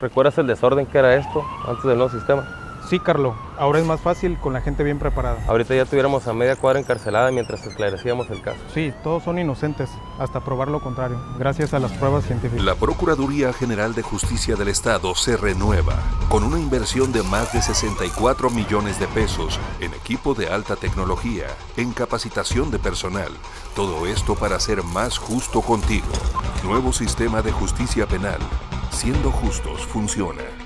¿Recuerdas el desorden que era esto antes del nuevo sistema? Sí, Carlo, ahora es más fácil con la gente bien preparada. Ahorita ya tuviéramos a media cuadra encarcelada mientras esclarecíamos el caso. Sí, todos son inocentes, hasta probar lo contrario, gracias a las pruebas científicas. La Procuraduría General de Justicia del Estado se renueva con una inversión de más de 64 millones de pesos en equipo de alta tecnología, en capacitación de personal. Todo esto para ser más justo contigo. Nuevo sistema de justicia penal. Siendo justos funciona.